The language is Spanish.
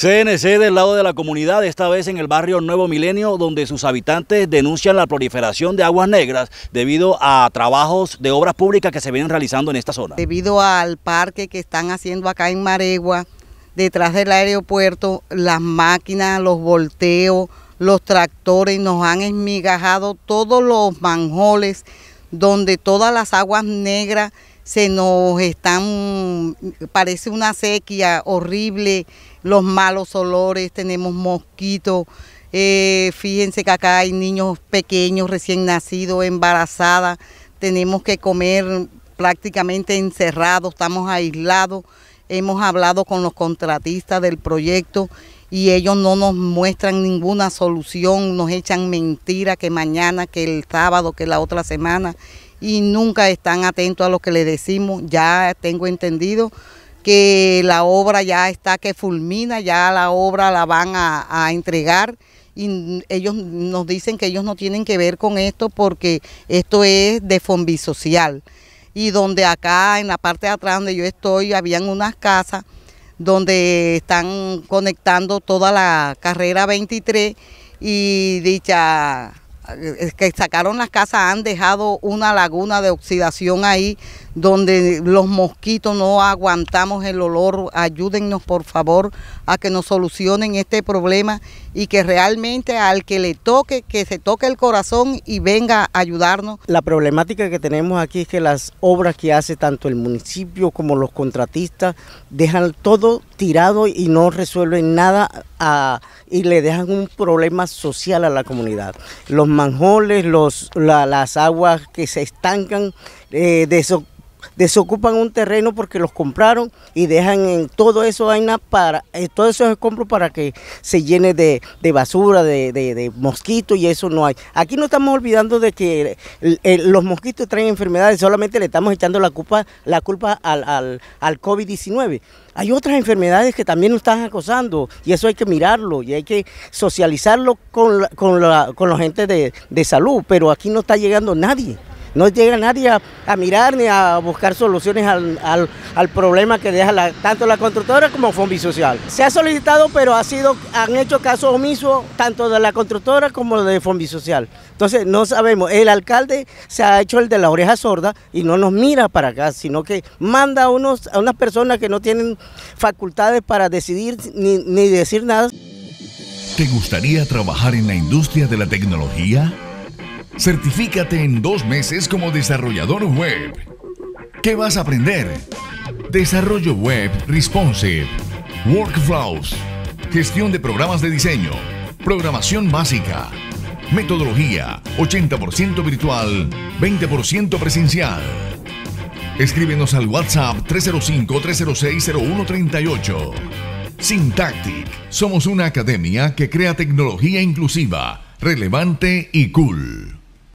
CNC del lado de la comunidad, esta vez en el barrio Nuevo Milenio, donde sus habitantes denuncian la proliferación de aguas negras debido a trabajos de obras públicas que se vienen realizando en esta zona. Debido al parque que están haciendo acá en Maregua, detrás del aeropuerto, las máquinas, los volteos, los tractores nos han esmigajado todos los manjoles donde todas las aguas negras se nos están, parece una sequía horrible, los malos olores, tenemos mosquitos, eh, fíjense que acá hay niños pequeños, recién nacidos, embarazadas, tenemos que comer prácticamente encerrados, estamos aislados, hemos hablado con los contratistas del proyecto y ellos no nos muestran ninguna solución, nos echan mentira que mañana, que el sábado, que la otra semana y nunca están atentos a lo que le decimos. Ya tengo entendido que la obra ya está que fulmina, ya la obra la van a, entregar y ellos nos dicen que ellos no tienen que ver con esto porque esto es de Social. Y donde acá en la parte de atrás donde yo estoy habían unas casas donde están conectando toda la carrera 23 y dicha que sacaron las casas han dejado una laguna de oxidación ahí donde los mosquitos no aguantamos el olor. Ayúdennos por favor a que nos solucionen este problema y que realmente al que le toque, que se toque el corazón y venga a ayudarnos. La problemática que tenemos aquí es que las obras que hace tanto el municipio como los contratistas dejan todo tirado y no resuelven nada y le dejan un problema social a la comunidad. Los manjoles, los, las aguas que se estancan, eh, de eso desocupan un terreno porque los compraron y dejan en todo eso vaina para, eh, todo eso es compro para que se llene de, basura, de, mosquitos y eso no hay. Aquí no estamos olvidando de que los mosquitos traen enfermedades, solamente le estamos echando la culpa, la culpa al, al, al COVID-19. Hay otras enfermedades que también nos están acosando y eso hay que mirarlo y hay que socializarlo con la, con la, con la gente de, de salud, pero aquí no está llegando nadie. No llega nadie a, mirar ni a buscar soluciones al, problema que deja tanto la constructora como Fombi Social. Se ha solicitado, pero ha sido, han hecho caso omiso tanto de la constructora como de Fombi Social. Entonces no sabemos, el alcalde se ha hecho el de la oreja sorda y no nos mira para acá, sino que manda a, unos, a unas personas que no tienen facultades para decidir ni, ni decir nada. ¿Te gustaría trabajar en la industria de la tecnología? Certifícate en dos meses como desarrollador web. ¿Qué vas a aprender? Desarrollo web responsive, workflows, gestión de programas de diseño, programación básica, metodología 80% virtual, 20% presencial. Escríbenos al WhatsApp 305-306-0138. Syntactic. Somos una academia que crea tecnología inclusiva, relevante y cool.